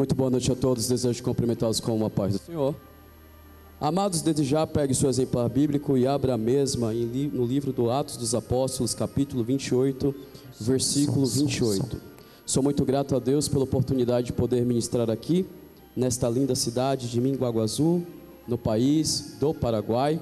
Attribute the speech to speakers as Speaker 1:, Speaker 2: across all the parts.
Speaker 1: Muito boa noite a todos. Desejo cumprimentá-los com uma paz do Senhor. Amados, desde já pegue seu exemplar bíblico e abra a mesma no livro do Atos dos Apóstolos, capítulo 28, versículo 28. Sou muito grato a Deus pela oportunidade de poder ministrar aqui, nesta linda cidade de Minguaguazu, no país do Paraguai.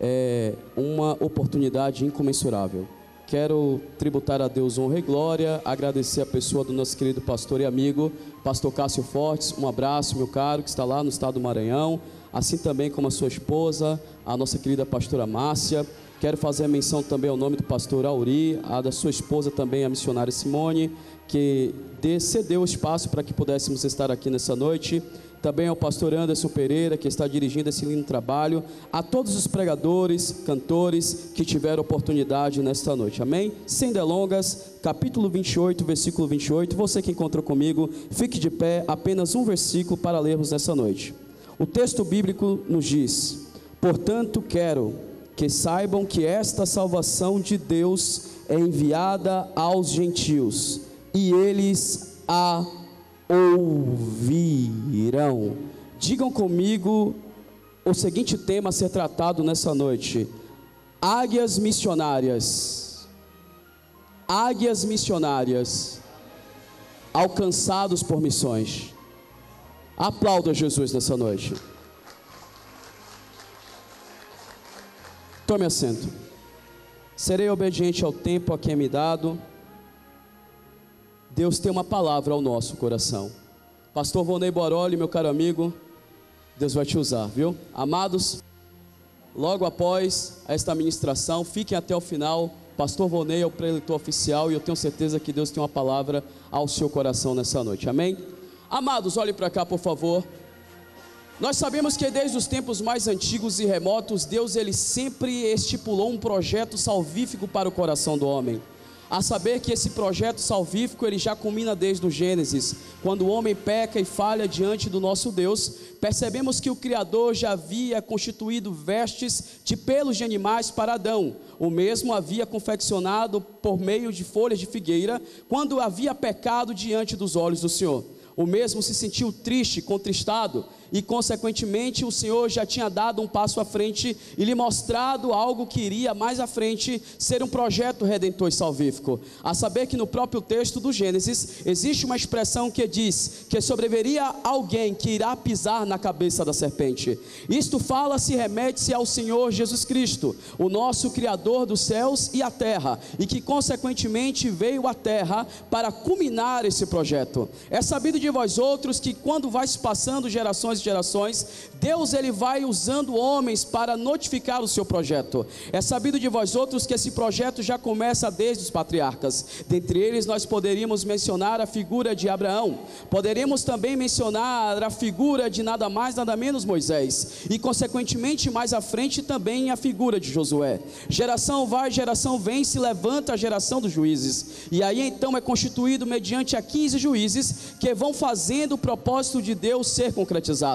Speaker 1: É uma oportunidade incomensurável. Quero tributar a Deus honra e glória, agradecer a pessoa do nosso querido pastor e amigo, pastor Cássio Fortes. Um abraço, meu caro, que está lá no estado do Maranhão, assim também como a sua esposa, a nossa querida pastora Márcia. Quero fazer menção também ao nome do pastor Auri, a da sua esposa também, a missionária Simone, que cedeu o espaço para que pudéssemos estar aqui nessa noite também ao pastor Anderson Pereira, que está dirigindo esse lindo trabalho, a todos os pregadores, cantores que tiveram oportunidade nesta noite, amém? Sem delongas, capítulo 28, versículo 28, você que encontrou comigo, fique de pé, apenas um versículo para lermos nessa noite. O texto bíblico nos diz: Portanto, quero que saibam que esta salvação de Deus é enviada aos gentios, e eles a ouvirão. Digam comigo o seguinte tema a ser tratado nessa noite: águias missionárias. Águias missionárias alcançados por missões. Aplauda Jesus nessa noite. Tome assento. Serei obediente ao tempo a quem é me dado Deus tem uma palavra ao nosso coração. Pastor Vonei Boroli, meu caro amigo, Deus vai te usar, viu? Amados, logo após esta ministração, fiquem até o final. Pastor Vonei é o preletor oficial e eu tenho certeza que Deus tem uma palavra ao seu coração nessa noite. Amém? Amados, olhem para cá, por favor. Nós sabemos que desde os tempos mais antigos e remotos, Deus ele sempre estipulou um projeto salvífico para o coração do homem a saber que esse projeto salvífico ele já culmina desde o Gênesis, quando o homem peca e falha diante do nosso Deus, percebemos que o Criador já havia constituído vestes de pelos de animais para Adão, o mesmo havia confeccionado por meio de folhas de figueira, quando havia pecado diante dos olhos do Senhor. O mesmo se sentiu triste, contristado, e consequentemente o Senhor já tinha dado um passo à frente e lhe mostrado algo que iria mais à frente ser um projeto redentor e salvífico. A saber que no próprio texto do Gênesis existe uma expressão que diz que sobreveria alguém que irá pisar na cabeça da serpente. Isto fala-se, remete-se ao Senhor Jesus Cristo, o nosso Criador dos céus e a terra, e que consequentemente veio à terra para culminar esse projeto. É sabido de vós outros que quando vai se passando gerações gerações, Deus ele vai usando homens para notificar o seu projeto. É sabido de vós outros que esse projeto já começa desde os patriarcas. Dentre eles nós poderíamos mencionar a figura de Abraão. Poderíamos também mencionar a figura de nada mais nada menos Moisés e consequentemente mais à frente também a figura de Josué. Geração vai, geração vem, se levanta a geração dos juízes. E aí então é constituído mediante a 15 juízes que vão fazendo o propósito de Deus ser concretizado.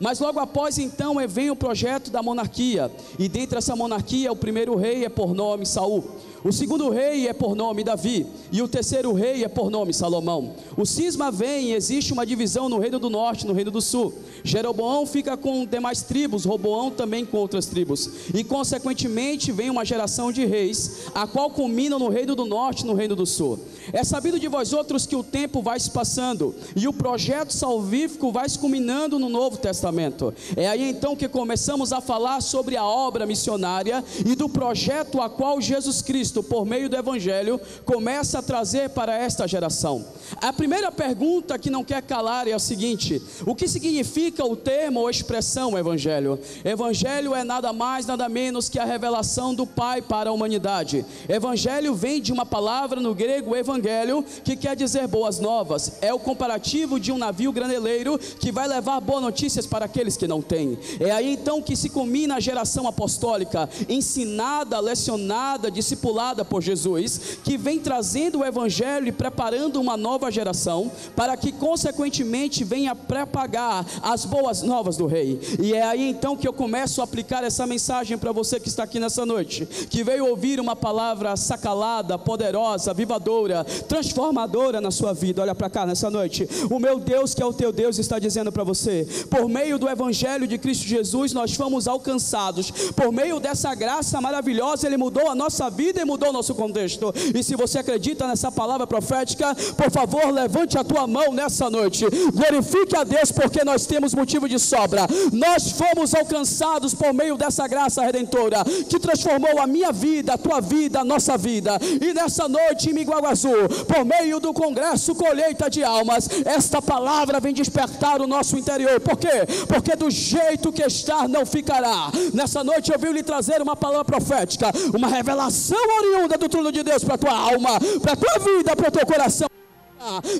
Speaker 1: Mas logo após então vem o projeto da monarquia, e dentre essa monarquia o primeiro rei é por nome Saul. O segundo rei é por nome Davi, e o terceiro rei é por nome Salomão. O cisma vem e existe uma divisão no reino do norte, no reino do sul. Jeroboão fica com demais tribos, Roboão também com outras tribos. E consequentemente vem uma geração de reis, a qual culmina no reino do norte e no reino do sul. É sabido de vós outros que o tempo vai se passando e o projeto salvífico vai se culminando no Novo Testamento. É aí então que começamos a falar sobre a obra missionária e do projeto a qual Jesus Cristo, por meio do Evangelho, começa a trazer para esta geração. A primeira pergunta que não quer calar é a seguinte: o que significa o termo ou expressão Evangelho? Evangelho é nada mais, nada menos que a revelação do Pai para a humanidade. Evangelho vem de uma palavra no grego evangelho, que quer dizer boas novas. É o comparativo de um navio graneleiro que vai levar boas notícias para aqueles que não têm. É aí então que se culmina a geração apostólica, ensinada, lecionada, discipulada revelada por Jesus, que vem trazendo o evangelho e preparando uma nova geração, para que consequentemente venha propagar as boas novas do rei. E é aí então que eu começo a aplicar essa mensagem para você que está aqui nessa noite, que veio ouvir uma palavra sacalada, poderosa, vivadora, transformadora na sua vida. Olha para cá nessa noite. O meu Deus, que é o teu Deus, está dizendo para você: por meio do Evangelho de Cristo Jesus, nós fomos alcançados. Por meio dessa graça maravilhosa, Ele mudou a nossa vida e mudou o nosso contexto. E se você acredita nessa palavra profética, por favor, levante a tua mão nessa noite. Glorifique a Deus, porque nós temos motivo de sobra. Nós fomos alcançados por meio dessa graça redentora que transformou a minha vida, a tua vida, a nossa vida. E nessa noite em Miguaguaçu, por meio do congresso Colheita de Almas, esta palavra vem despertar o nosso interior. Por quê? Porque do jeito que está não ficará. Nessa noite eu vim lhe trazer uma palavra profética, uma revelação oriunda do trono de Deus para a tua alma, para a tua vida, para o teu coração.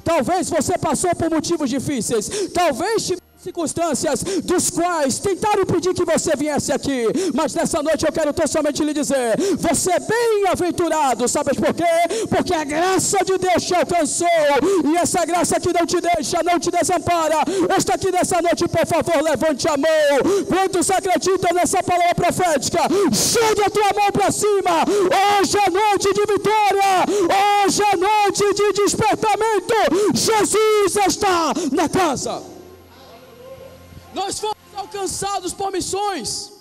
Speaker 1: Talvez você passou por motivos difíceis, talvez circunstâncias dos quais tentaram impedir que você viesse aqui, mas nessa noite eu quero tão somente lhe dizer: você é bem-aventurado, sabe por quê? Porque a graça de Deus te alcançou, e essa graça que não te deixa, não te desampara, está aqui nessa noite, por favor, levante a mão. Quantos acreditam nessa palavra profética? Chegue a tua mão para cima. Hoje é noite de vitória, hoje é noite de despertamento. Jesus está na casa. Nós fomos alcançados por missões.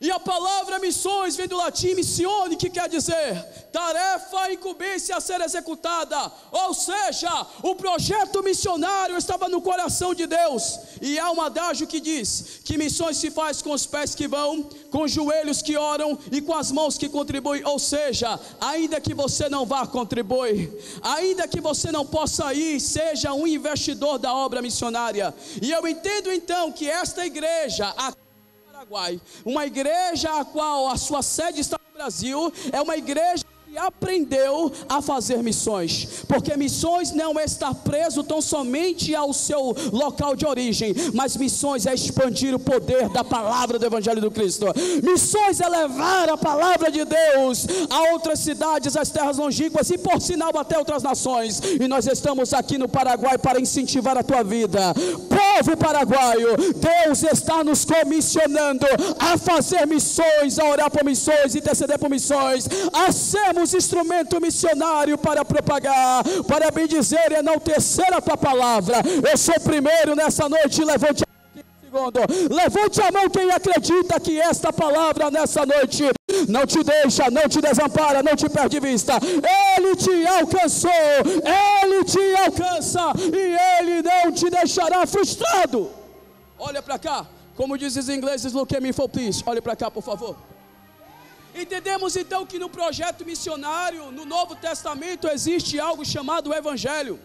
Speaker 1: E a palavra missões vem do latim missione, que quer dizer tarefa incumbência a ser executada. Ou seja, o projeto missionário estava no coração de Deus. E há um adágio que diz que missões se faz com os pés que vão, com os joelhos que oram e com as mãos que contribuem. Ou seja, ainda que você não vá contribuir, ainda que você não possa ir, seja um investidor da obra missionária. E eu entendo então que esta igreja, a Paraguai, uma igreja a qual a sua sede está no Brasil, é uma igreja aprendeu a fazer missões, porque missões não é estar preso tão somente ao seu local de origem, mas missões é expandir o poder da palavra do Evangelho do Cristo. Missões é levar a palavra de Deus a outras cidades, às terras longínquas e por sinal até outras nações. E nós estamos aqui no Paraguai para incentivar a tua vida. Povo paraguaio, Deus está nos comissionando a fazer missões, a orar por missões, interceder por missões, a sermos somos instrumento missionário para propagar, para bem dizer e enaltecer a tua palavra. Eu sou primeiro nessa noite, levante a Segundo, levante a mão quem acredita que esta palavra nessa noite não te deixa, não te desampara, não te perde vista. Ele te alcançou, ele te alcança e ele não te deixará frustrado. Olha para cá, como dizem os ingleses, look at me for please. Olhe para cá, por favor. Entendemos então que no projeto missionário, no Novo Testamento, existe algo chamado Evangelho.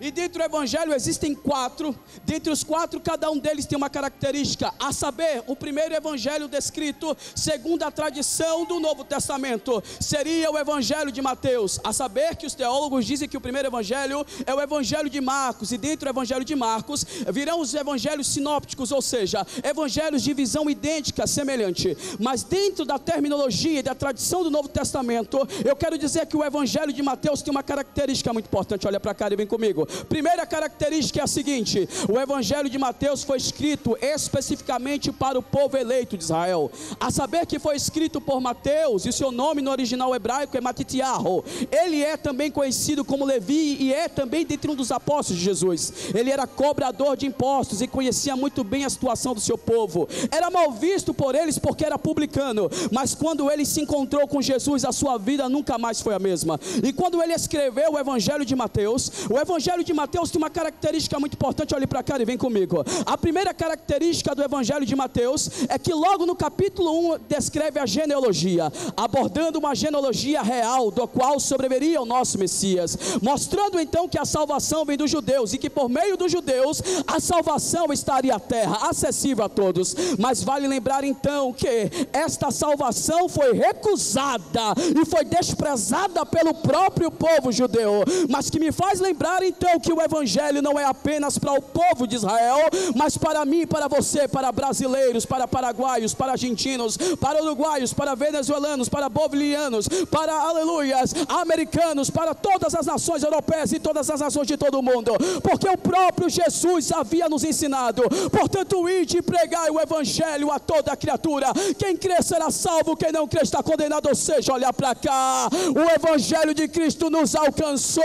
Speaker 1: E dentro do evangelho existem quatro, dentre os quatro, cada um deles tem uma característica, a saber, o primeiro evangelho descrito, segundo a tradição do Novo Testamento, seria o evangelho de Mateus, a saber que os teólogos dizem que o primeiro evangelho é o evangelho de Marcos, e dentro do evangelho de Marcos virão os evangelhos sinópticos, ou seja, evangelhos de visão idêntica, semelhante, mas dentro da terminologia e da tradição do Novo Testamento, eu quero dizer que o evangelho de Mateus tem uma característica muito importante, olha para cá e vem comigo, Primeira característica é a seguinte: o Evangelho de Mateus foi escrito especificamente para o povo eleito de Israel. A saber que foi escrito por Mateus, e seu nome no original hebraico é Matitiarro. Ele é também conhecido como Levi e é também dentre um dos apóstolos de Jesus. Ele era cobrador de impostos e conhecia muito bem a situação do seu povo. Era mal visto por eles porque era publicano, mas quando ele se encontrou com Jesus, a sua vida nunca mais foi a mesma. E quando ele escreveu o Evangelho de Mateus, o Evangelho Evangelho de Mateus tem uma característica muito importante, olhe para cá e vem comigo. A primeira característica do Evangelho de Mateus é que logo no capítulo 1 descreve a genealogia, abordando uma genealogia real, do qual sobreviveria o nosso Messias, mostrando então que a salvação vem dos judeus e que por meio dos judeus a salvação estaria à terra, acessível a todos. Mas vale lembrar então que esta salvação foi recusada e foi desprezada pelo próprio povo judeu, mas que me faz lembrar então então que o Evangelho não é apenas para o povo de Israel, mas para mim, para você, para brasileiros, para paraguaios, para argentinos, para uruguaios, para venezuelanos, para bolivianos, para aleluias, americanos, para todas as nações europeias e todas as nações de todo o mundo, porque o próprio Jesus havia nos ensinado. Portanto, ide e pregai o Evangelho a toda criatura. Quem crê será salvo, quem não crê está condenado. Ou seja, olha para cá, o Evangelho de Cristo nos alcançou,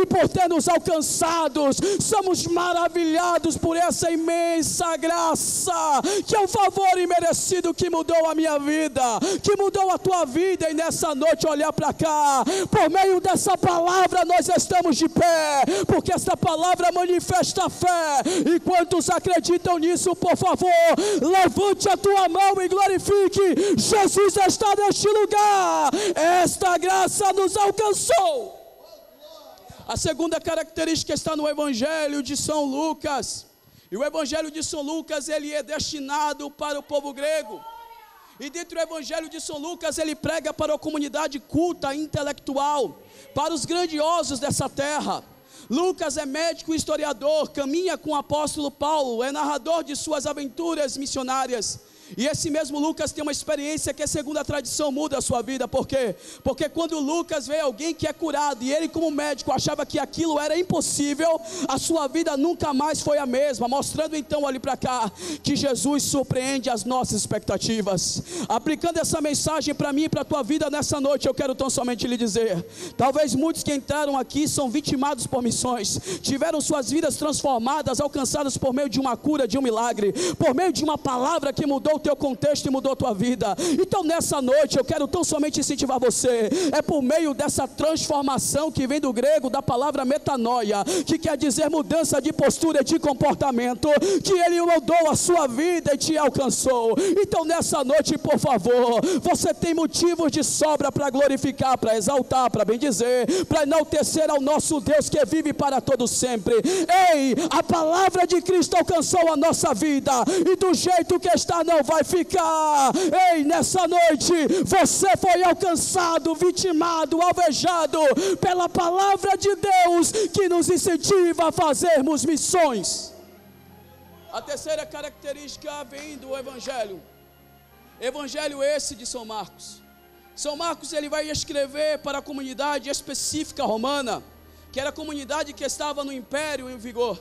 Speaker 1: e por ter nos alcançados, somos maravilhados por essa imensa graça, que é um favor imerecido que mudou a minha vida, que mudou a tua vida, e nessa noite olhar para cá, por meio dessa palavra nós estamos de pé, porque esta palavra manifesta a fé, e quantos acreditam nisso, por favor, levante a tua mão e glorifique, Jesus está neste lugar, esta graça nos alcançou. A segunda característica está no Evangelho de São Lucas. E o Evangelho de São Lucas, ele é destinado para o povo grego. E dentro do Evangelho de São Lucas, ele prega para a comunidade culta, intelectual, para os grandiosos dessa terra. Lucas é médico historiador, caminha com o apóstolo Paulo, é narrador de suas aventuras missionárias. E esse mesmo Lucas tem uma experiência que, segundo a tradição, muda a sua vida. Por quê? Porque quando Lucas vê alguém que é curado e ele, como médico, achava que aquilo era impossível, a sua vida nunca mais foi a mesma. Mostrando então, olhe para cá, que Jesus surpreende as nossas expectativas. Aplicando essa mensagem para mim e para a tua vida nessa noite, eu quero tão somente lhe dizer: talvez muitos que entraram aqui são vitimados por missões, tiveram suas vidas transformadas, alcançadas por meio de uma cura, de um milagre, por meio de uma palavra que mudou o teu contexto e mudou a tua vida. Então nessa noite eu quero tão somente incentivar você. É por meio dessa transformação que vem do grego da palavra metanoia, que quer dizer mudança de postura e de comportamento, que ele mudou a sua vida e te alcançou. Então nessa noite, por favor, você tem motivos de sobra para glorificar, para exaltar, para bendizer, para enaltecer ao nosso Deus que vive para todo sempre. Ei, a palavra de Cristo alcançou a nossa vida e do jeito que está não vai ficar. Ei, nessa noite você foi alcançado, vitimado, alvejado pela palavra de Deus que nos incentiva a fazermos missões. A terceira característica vem do Evangelho. Evangelho esse de São Marcos. São Marcos ele vai escrever para a comunidade específica romana, que era a comunidade que estava no império em vigor.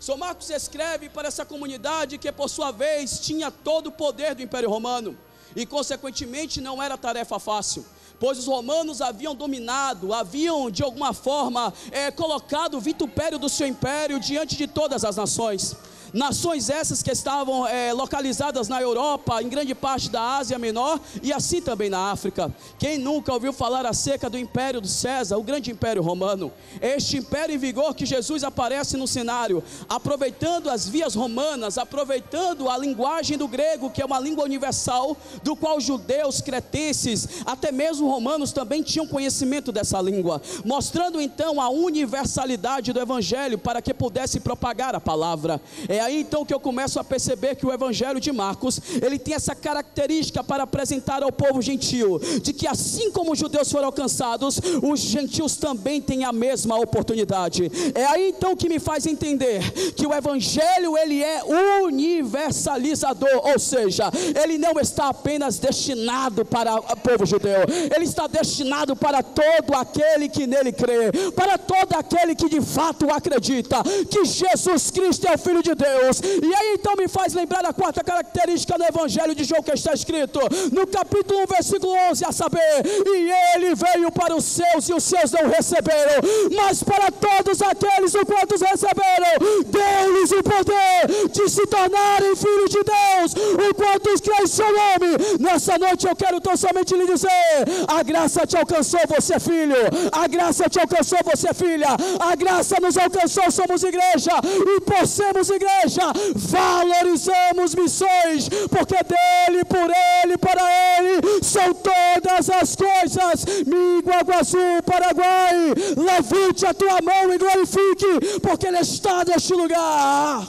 Speaker 1: São Marcos escreve para essa comunidade que, por sua vez, tinha todo o poder do Império Romano e, consequentemente, não era tarefa fácil pois os romanos haviam dominado, haviam de alguma forma é, colocado o vitupério do seu império diante de todas as nações. Nações essas que estavam é, localizadas na Europa, em grande parte da Ásia Menor e assim também na África. Quem nunca ouviu falar acerca do Império do César, o grande Império Romano? Este império em vigor que Jesus aparece no cenário, aproveitando as vias romanas, aproveitando a linguagem do grego, que é uma língua universal, do qual judeus, cretenses, até mesmo romanos também tinham conhecimento dessa língua, mostrando então a universalidade do Evangelho para que pudesse propagar a palavra. É é aí então que eu começo a perceber que o Evangelho de Marcos, ele tem essa característica para apresentar ao povo gentil, de que assim como os judeus foram alcançados, os gentios também têm a mesma oportunidade. É aí então que me faz entender que o Evangelho ele é universalizador, ou seja, ele não está apenas destinado para o povo judeu, ele está destinado para todo aquele que nele crê, para todo aquele que de fato acredita que Jesus Cristo é o Filho de Deus Deus. E aí então me faz lembrar a quarta característica do Evangelho de João que está escrito no capítulo 1, versículo 11, a saber, e ele veio para os seus e os seus não receberam, mas para todos aqueles o quantos receberam, deu-lhes o poder de se tornarem filhos de Deus, o quantos creem seu nome. Nessa noite eu quero tão somente lhe dizer: a graça te alcançou, você é filho, a graça te alcançou, você é filha, a graça nos alcançou, somos igreja, e por sermos igreja, igreja, valorizamos missões, porque dele, por ele, para ele são todas as coisas. Miguaguaçu, Paraguai, levante a tua mão e glorifique, porque ele está neste lugar.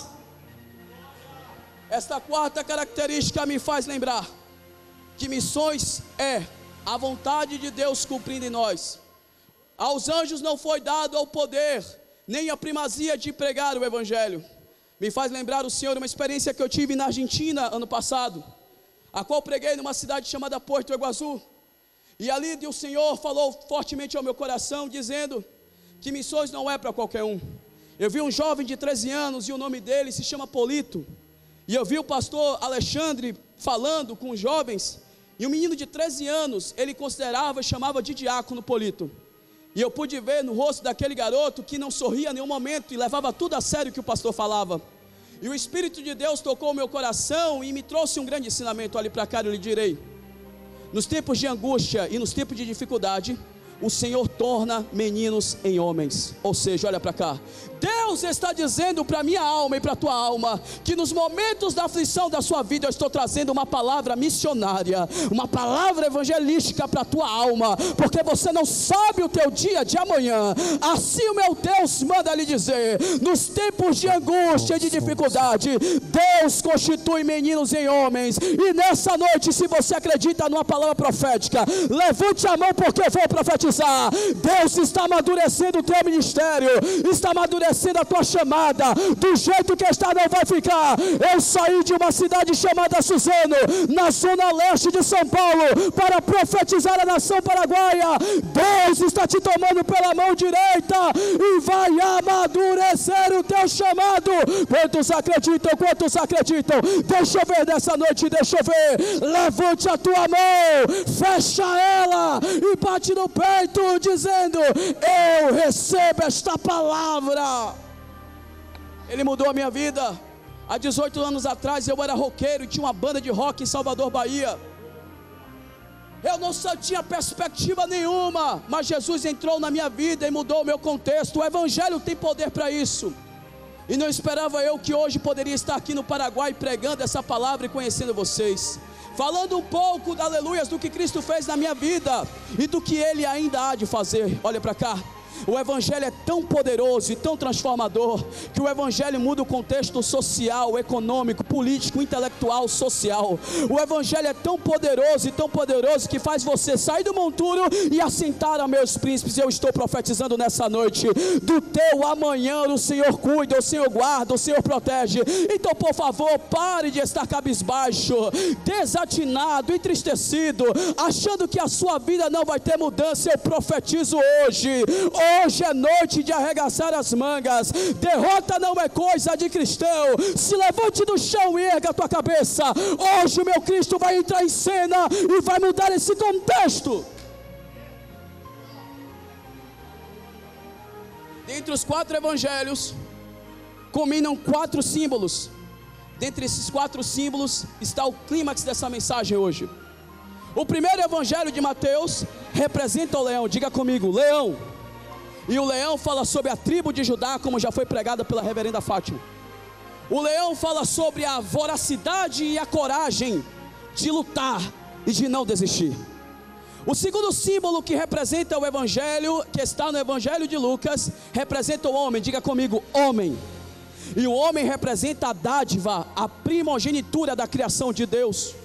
Speaker 1: Esta quarta característica me faz lembrar que missões é a vontade de Deus cumprindo em nós. Aos anjos não foi dado o poder nem a primazia de pregar o Evangelho. Me faz lembrar o Senhor uma experiência que eu tive na Argentina ano passado, a qual preguei numa cidade chamada Porto Iguaçu. E ali o Senhor falou fortemente ao meu coração, dizendo que missões não é para qualquer um. Eu vi um jovem de 13 anos e o nome dele se chama Polito. E eu vi o pastor Alexandre falando com os jovens, e um menino de 13 anos, ele considerava e chamava de diácono Polito. E eu pude ver no rosto daquele garoto que não sorria em nenhum momento e levava tudo a sério que o pastor falava. E o Espírito de Deus tocou o meu coração e me trouxe um grande ensinamento. Olhe para cá, eu lhe direi. Nos tempos de angústia e nos tempos de dificuldade, o Senhor torna meninos em homens. Ou seja, olha para cá. Deus está dizendo para minha alma e para tua alma que nos momentos da aflição da sua vida eu estou trazendo uma palavra missionária, uma palavra evangelística para tua alma, porque você não sabe o teu dia de amanhã. Assim o meu Deus manda lhe dizer: nos tempos de angústia e de dificuldade, Deus constitui meninos em homens. E nessa noite, se você acredita numa palavra profética, levante a mão porque eu vou profetizar. Deus está amadurecendo o teu ministério, está amadurecendo a tua chamada, do jeito que está não vai ficar. Eu saí de uma cidade chamada Suzano, na zona leste de São Paulo, para profetizar a nação paraguaia. Deus está te tomando pela mão direita e vai amadurecer o teu chamado. Quantos acreditam? Quantos acreditam? Deixa eu ver nessa noite, deixa eu ver. Levante a tua mão, fecha ela e bate no peito, dizendo: Eu recebo esta palavra. Ele mudou a minha vida. Há 18 anos atrás eu era roqueiro e tinha uma banda de rock em Salvador, Bahia. Eu não só tinha perspectiva nenhuma, mas Jesus entrou na minha vida e mudou o meu contexto. O Evangelho tem poder para isso. E não esperava eu que hoje poderia estar aqui no Paraguai pregando essa palavra e conhecendo vocês. Falando um pouco, aleluias, do que Cristo fez na minha vida e do que Ele ainda há de fazer. Olha para cá. O Evangelho é tão poderoso e tão transformador que o Evangelho muda o contexto social, econômico, político, intelectual, social. O Evangelho é tão poderoso e tão poderoso que faz você sair do monturo e assentar a meus príncipes. Eu estou profetizando nessa noite: do teu amanhã o Senhor cuida, o Senhor guarda, o Senhor protege. Então, por favor, pare de estar cabisbaixo, desatinado, entristecido, achando que a sua vida não vai ter mudança. Eu profetizo hoje. hoje Hoje é noite de arregaçar as mangas. Derrota não é coisa de cristão. Se levante do chão e erga a tua cabeça. Hoje o meu Cristo vai entrar em cena e vai mudar esse contexto. Dentre os quatro evangelhos, combinam quatro símbolos. Dentre esses quatro símbolos está o clímax dessa mensagem hoje. O primeiro evangelho de Mateus representa o leão. Diga comigo, leão. E o leão fala sobre a tribo de Judá, como já foi pregada pela reverenda Fátima. O leão fala sobre a voracidade e a coragem de lutar e de não desistir. O segundo símbolo que representa o evangelho, que está no evangelho de Lucas, representa o homem, diga comigo, homem. E o homem representa a dádiva, a primogenitura da criação de Deus.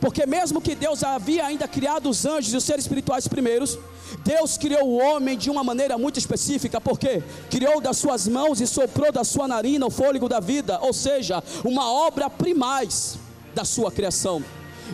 Speaker 1: Porque mesmo que Deus havia ainda criado os anjos e os seres espirituais primeiros, Deus criou o homem de uma maneira muito específica, porque criou das suas mãos e soprou da sua narina o fôlego da vida, ou seja, uma obra primaz da sua criação.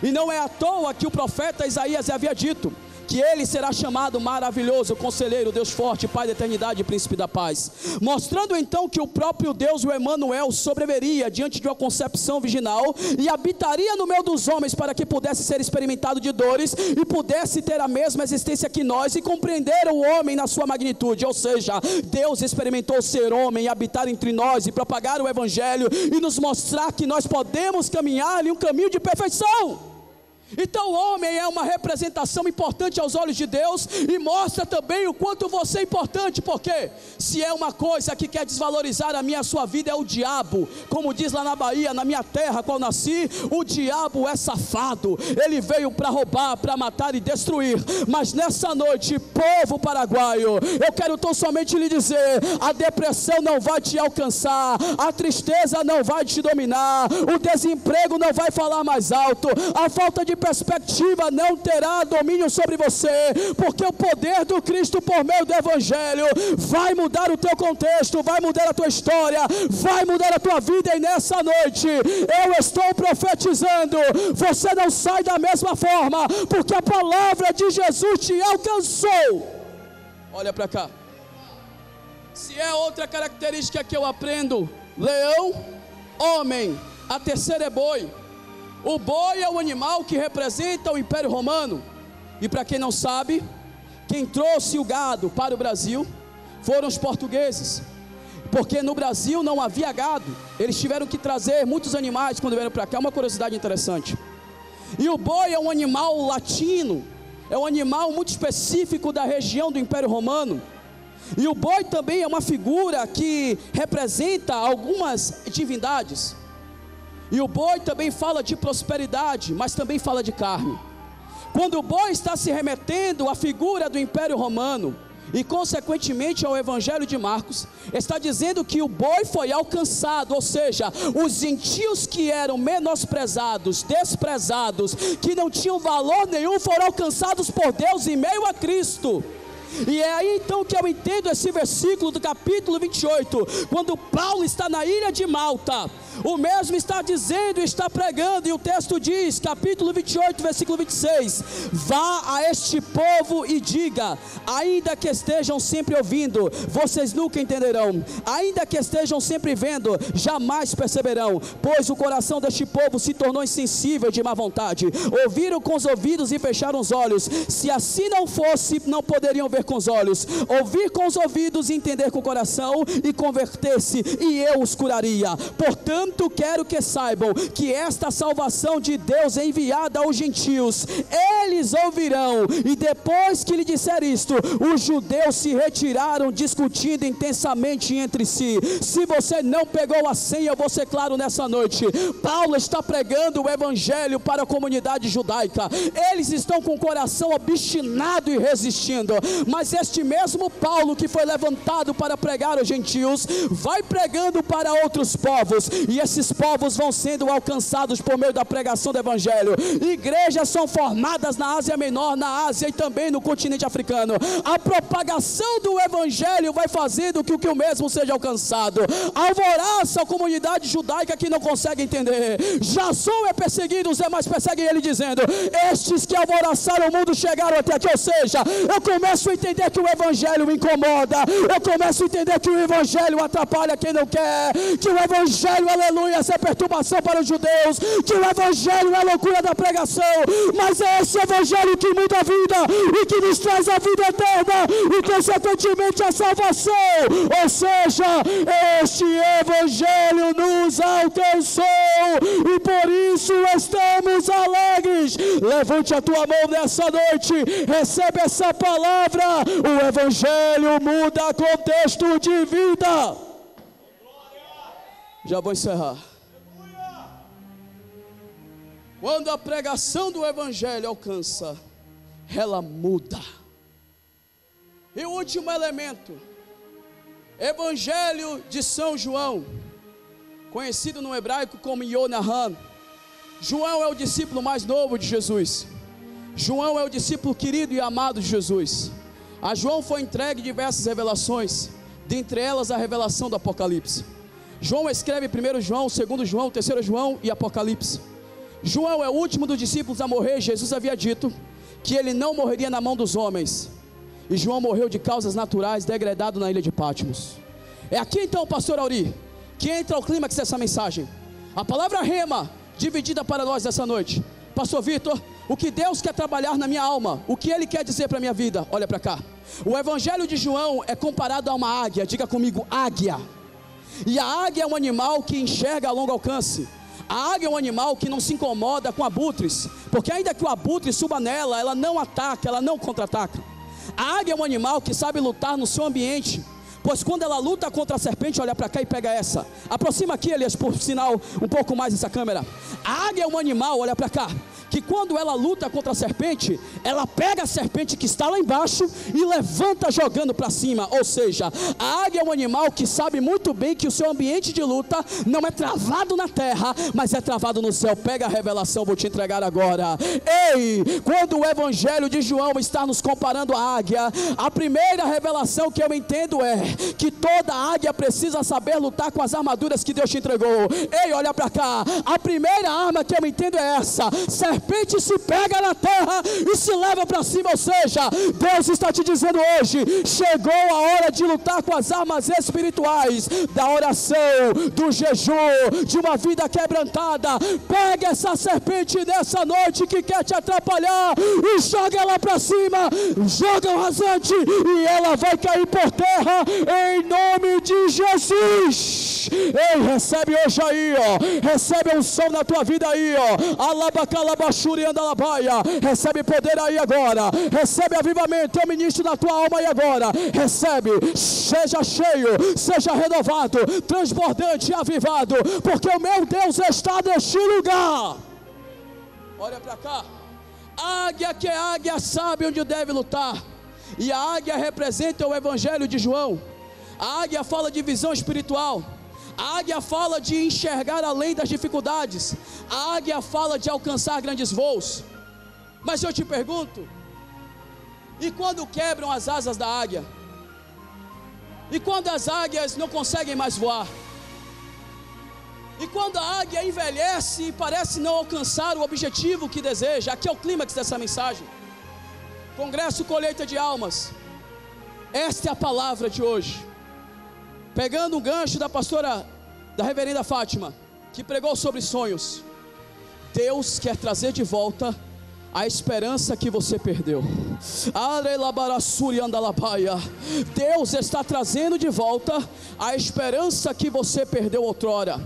Speaker 1: E não é à toa que o profeta Isaías havia dito: que ele será chamado maravilhoso, conselheiro, Deus forte, Pai da eternidade e príncipe da paz. Mostrando então que o próprio Deus, o Emanuel, sobreveria diante de uma concepção virginal e habitaria no meio dos homens para que pudesse ser experimentado de dores e pudesse ter a mesma existência que nós e compreender o homem na sua magnitude. Ou seja, Deus experimentou ser homem e habitar entre nós e propagar o evangelho e nos mostrar que nós podemos caminhar em um caminho de perfeição. Então, o homem é uma representação importante aos olhos de Deus e mostra também o quanto você é importante, porque se é uma coisa que quer desvalorizar a minha a sua vida é o diabo, como diz lá na Bahia, na minha terra, qual nasci, o diabo é safado, ele veio para roubar, para matar e destruir. Mas nessa noite, povo paraguaio, eu quero tão somente lhe dizer: a depressão não vai te alcançar, a tristeza não vai te dominar, o desemprego não vai falar mais alto, a falta de perspectiva não terá domínio sobre você, porque o poder do Cristo por meio do Evangelho vai mudar o teu contexto, vai mudar a tua história, vai mudar a tua vida. E nessa noite eu estou profetizando: você não sai da mesma forma, porque a palavra de Jesus te alcançou. Olha para cá. Se é outra característica que eu aprendo, leão, homem, a terceira é boi. O boi é o animal que representa o Império Romano. E para quem não sabe, quem trouxe o gado para o Brasil foram os portugueses. Porque no Brasil não havia gado. Eles tiveram que trazer muitos animais quando vieram para cá. É uma curiosidade interessante. E o boi é um animal latino, é um animal muito específico da região do Império Romano. E o boi também é uma figura que representa algumas divindades. E o boi também fala de prosperidade, mas também fala de carne. Quando o boi está se remetendo à figura do Império Romano, e consequentemente ao Evangelho de Marcos, está dizendo que o boi foi alcançado, ou seja, os gentios que eram menosprezados, desprezados, que não tinham valor nenhum, foram alcançados por Deus em meio a Cristo. E é aí então que eu entendo esse versículo do capítulo 28, quando Paulo está na ilha de Malta, o mesmo está dizendo, está pregando, e o texto diz, capítulo 28, versículo 26: Vá a este povo e diga, ainda que estejam sempre ouvindo, vocês nunca entenderão, ainda que estejam sempre vendo, jamais perceberão, pois o coração deste povo se tornou insensível de má vontade, ouviram com os ouvidos e fecharam os olhos, se assim não fosse, não poderiam ver com os olhos, ouvir com os ouvidos entender com o coração e converter-se, e eu os curaria. Portanto, quero que saibam que esta salvação de Deus é enviada aos gentios, eles ouvirão, e depois que lhe disser isto, os judeus se retiraram discutindo intensamente entre si. Se você não pegou a senha, eu vou ser claro nessa noite. Paulo está pregando o evangelho para a comunidade judaica. Eles estão com o coração obstinado e resistindo, mas este mesmo Paulo que foi levantado para pregar aos gentios, vai pregando para outros povos, e esses povos vão sendo alcançados por meio da pregação do Evangelho. Igrejas são formadas na Ásia Menor, na Ásia e também no continente africano. A propagação do Evangelho vai fazendo que o que o mesmo seja alcançado. Alvoraça a comunidade judaica que não consegue entender. Jason é perseguido, os demais perseguem ele, dizendo: Estes que alvoraçaram o mundo chegaram até aqui. Ou seja, eu começo a entender que o Evangelho incomoda. Eu começo a entender que o Evangelho atrapalha quem não quer. Que o Evangelho, aleluia é perturbação para os judeus, que o Evangelho é loucura da pregação, mas é esse Evangelho que muda a vida e que nos traz a vida eterna e, consequentemente, a salvação. Ou seja, este Evangelho nos alcançou e por isso estamos alegres. Levante a tua mão nessa noite, recebe essa palavra. O Evangelho muda contexto de vida. Já vou encerrar. Quando a pregação do Evangelho alcança, ela muda. E o último elemento, Evangelho de São João, conhecido no hebraico como Yonahan. João é o discípulo mais novo de Jesus. João é o discípulo querido e amado de Jesus. A João foi entregue diversas revelações, dentre elas a revelação do Apocalipse. João escreve 1 João, 2 João, 3 João e Apocalipse. João é o último dos discípulos a morrer. Jesus havia dito que ele não morreria na mão dos homens. E João morreu de causas naturais, degradado na ilha de Patmos. É aqui então, pastor Auri, que entra o clímax dessa mensagem. A palavra rema, dividida para nós essa noite. Pastor Vitor, o que Deus quer trabalhar na minha alma, o que Ele quer dizer para a minha vida, olha para cá. O Evangelho de João é comparado a uma águia, diga comigo, águia. E a águia é um animal que enxerga a longo alcance. A águia é um animal que não se incomoda com abutres, porque ainda que o abutre suba nela, ela não ataca, ela não contra-ataca. A águia é um animal que sabe lutar no seu ambiente, pois quando ela luta contra a serpente, olha para cá e pega essa. Aproxima aqui, Elias, por sinal, um pouco mais essa câmera. A águia é um animal, olha para cá, que quando ela luta contra a serpente, ela pega a serpente que está lá embaixo e levanta jogando para cima. Ou seja, a águia é um animal que sabe muito bem que o seu ambiente de luta não é travado na terra, mas é travado no céu. Pega a revelação, vou te entregar agora. Ei, quando o evangelho de João está nos comparando à águia, a primeira revelação que eu entendo é que toda águia precisa saber lutar com as armaduras que Deus te entregou. Ei, olha para cá. A primeira arma que eu entendo é essa: serpente se pega na terra e se leva para cima. Ou seja, Deus está te dizendo hoje: chegou a hora de lutar com as armas espirituais da oração, do jejum, de uma vida quebrantada. Pega essa serpente nessa noite que quer te atrapalhar e joga ela para cima, joga o rasante e ela vai cair por terra em nome de Jesus. Ei, recebe hoje aí, ó. Recebe um som na tua vida aí, ó. Alabacalabachuri andalabaia. Recebe poder aí agora. Recebe avivamento. Eu ministro na tua alma aí agora. Recebe. Seja cheio, seja renovado, transbordante e avivado, porque o meu Deus está neste lugar. Olha para cá. Águia que é águia sabe onde deve lutar. E a águia representa o evangelho de João. A águia fala de visão espiritual. A águia fala de enxergar além das dificuldades. A águia fala de alcançar grandes voos. Mas eu te pergunto: e quando quebram as asas da águia? E quando as águias não conseguem mais voar? E quando a águia envelhece e parece não alcançar o objetivo que deseja? Aqui é o clímax dessa mensagem. Congresso Colheita de Almas. Esta é a palavra de hoje. Pegando o gancho da pastora, da reverenda Fátima, que pregou sobre sonhos. Deus quer trazer de volta a esperança que você perdeu. Deus está trazendo de volta a esperança que você perdeu outrora.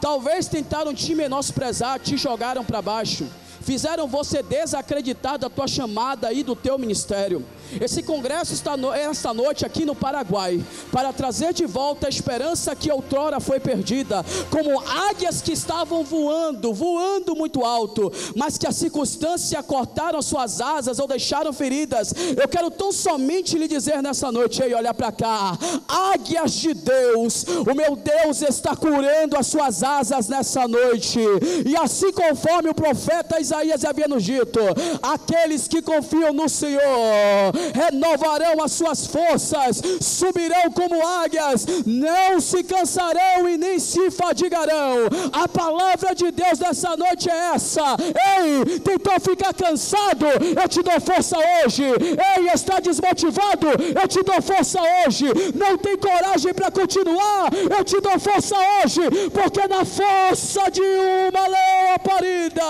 Speaker 1: Talvez tentaram te menosprezar, te jogaram para baixo fizeram você desacreditar da tua chamada e do teu ministério. Esse congresso está no, esta noite aqui no Paraguai para trazer de volta a esperança que outrora foi perdida, como águias que estavam voando, voando muito alto, mas que a circunstância cortaram suas asas ou deixaram feridas. Eu quero tão somente lhe dizer nessa noite, ei, olha para cá, águias de Deus, o meu Deus está curando as suas asas nessa noite. E assim conforme o profeta Isaías havia nos dito, aqueles que confiam no Senhor renovarão as suas forças, subirão como águias, não se cansarão e nem se fadigarão. A palavra de Deus dessa noite é essa. Ei, tentou ficar cansado, eu te dou força hoje. Ei, está desmotivado, eu te dou força hoje. Não tem coragem para continuar, eu te dou força hoje, porque na força de uma leoa parida,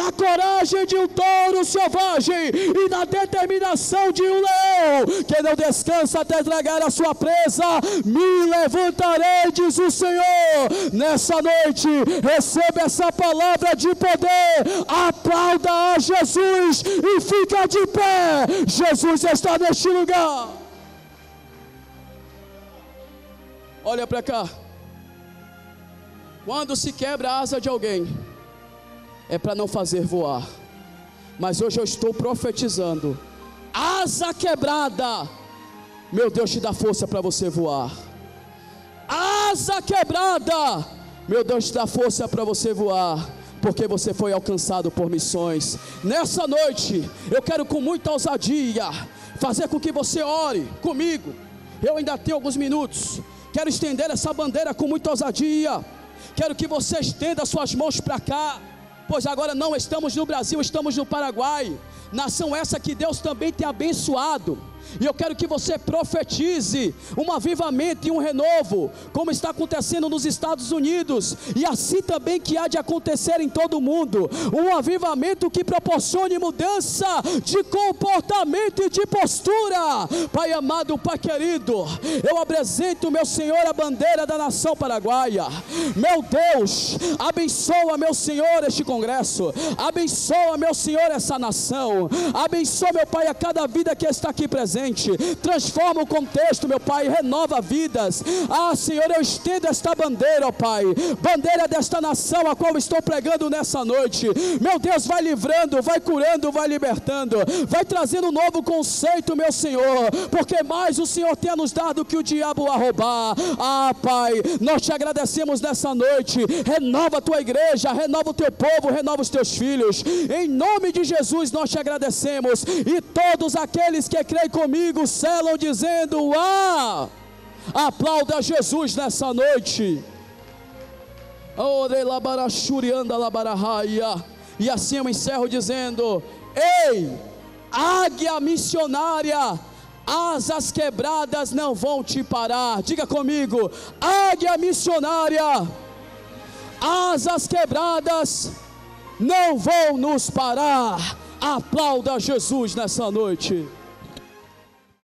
Speaker 1: na coragem de um touro selvagem e na determinação de um leão que não descansa até tragar a sua presa, me levantarei, diz o Senhor. Nessa noite, receba essa palavra de poder, aplauda a Jesus e fica de pé. Jesus está neste lugar. Olha para cá. Quando se quebra a asa de alguém, é para não fazer voar. Mas hoje eu estou profetizando asa quebrada, meu Deus te dá força para você voar. Asa quebrada, meu Deus te dá força para você voar, porque você foi alcançado por missões. Nessa noite, eu quero com muita ousadia fazer com que você ore comigo. Eu ainda tenho alguns minutos. Quero estender essa bandeira com muita ousadia. Quero que você estenda suas mãos para cá, pois agora não estamos no Brasil, estamos no Paraguai nação essa que Deus também tem abençoado. E eu quero que você profetize um avivamento e um renovo, como está acontecendo nos Estados Unidos, e assim também que há de acontecer em todo o mundo. Um avivamento que proporcione mudança de comportamento e de postura. Pai amado, Pai querido, eu apresento, meu Senhor, a bandeira da nação paraguaia. Meu Deus, abençoa, meu Senhor, este congresso. Abençoa, meu Senhor, essa nação. Abençoa, meu Pai, a cada vida que está aqui presente presente. Transforma o contexto, meu Pai, renova vidas. Ah, Senhor, eu estendo esta bandeira, ó Pai, bandeira desta nação a qual estou pregando nessa noite. Meu Deus, vai livrando, vai curando, vai libertando, vai trazendo um novo conceito, meu Senhor, porque mais o Senhor tem a nos dado que o diabo a roubar. Ah, Pai, nós te agradecemos nessa noite. Renova a tua igreja, renova o teu povo, renova os teus filhos. Em nome de Jesus nós te agradecemos. E todos aqueles que creem comigo selam dizendo: Ah! Aplauda Jesus nessa noite. E assim eu encerro dizendo: Ei, águia missionária, asas quebradas não vão te parar. Diga comigo: águia missionária, asas quebradas não vão nos parar. Aplauda Jesus nessa noite.